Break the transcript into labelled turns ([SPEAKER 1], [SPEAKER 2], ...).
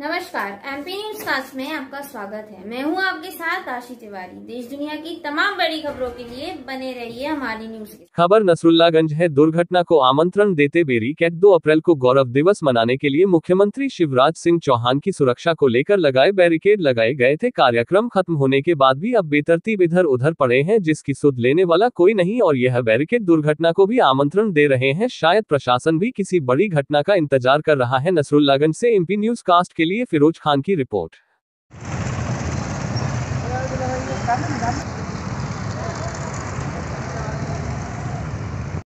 [SPEAKER 1] नमस्कार MP news cast में आपका स्वागत है। मैं हूँ आपके साथ आशी तिवारी। देश दुनिया की तमाम बड़ी खबरों के लिए बने रहिए हमारी न्यूज़
[SPEAKER 2] खबर नसरुल्लागंज है, दुर्घटना को आमंत्रण देते बेरी। कैट दो अप्रैल को गौरव दिवस मनाने के लिए मुख्यमंत्री शिवराज सिंह चौहान की सुरक्षा को लेकर लगाए बैरिकेड लगाए गए थे। कार्यक्रम खत्म होने के बाद भी अब बेतरतीब इधर उधर पड़े हैं, जिसकी सुध लेने वाला कोई नहीं और यह बैरिकेड दुर्घटना को भी आमंत्रण दे रहे हैं। शायद प्रशासन भी किसी बड़ी घटना का इंतज़ार कर रहा है। नसरुल्लागंज से एमपी न्यूज़ कास्ट के लिए फिरोज खान की रिपोर्ट।